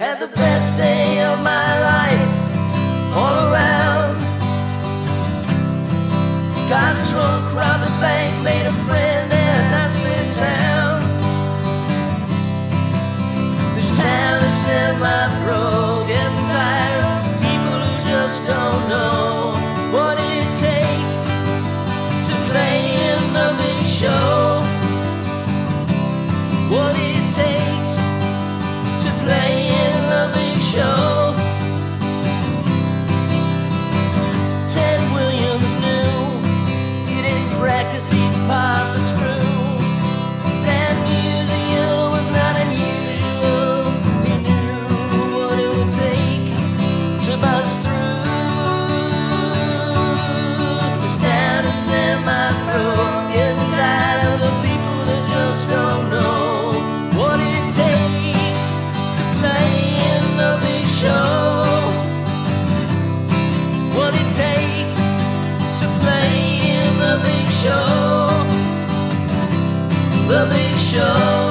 Had the best. takes to play in the big show. The big show.